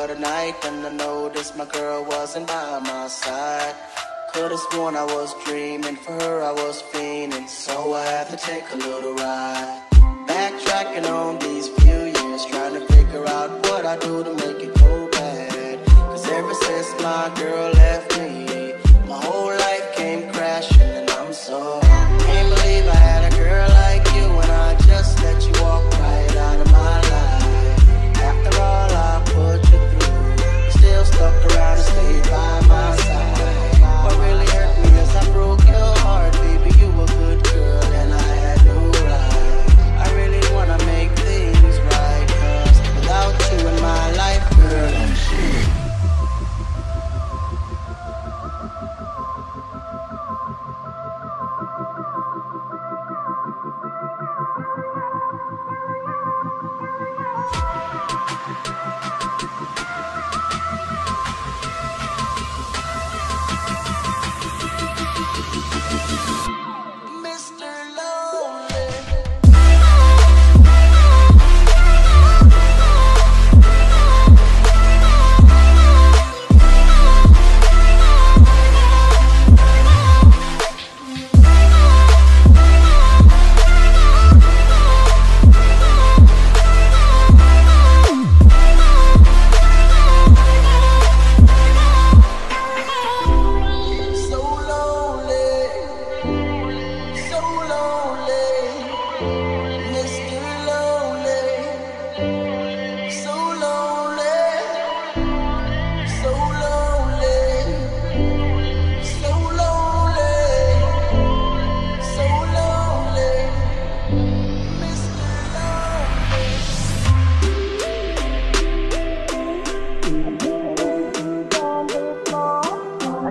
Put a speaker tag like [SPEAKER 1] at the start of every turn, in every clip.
[SPEAKER 1] of the night and I noticed my girl wasn't by my side. Could've sworn I was dreaming, for her I was fiending, so I had to take a little ride. Backtracking on these few years, trying to figure out what I do to make it go bad. Cause ever since my girl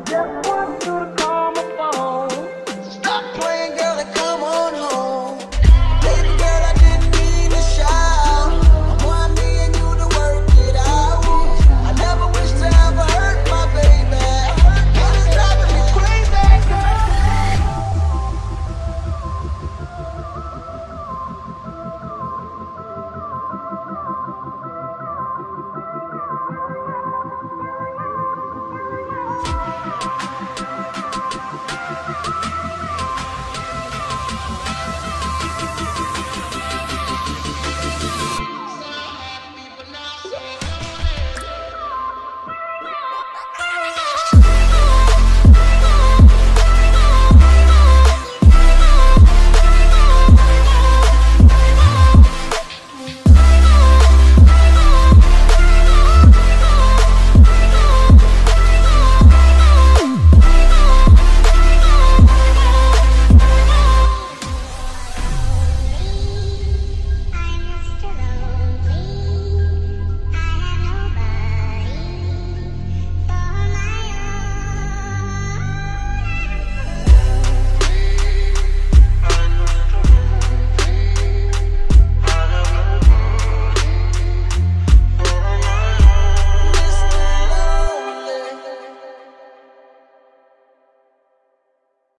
[SPEAKER 1] just want you to call.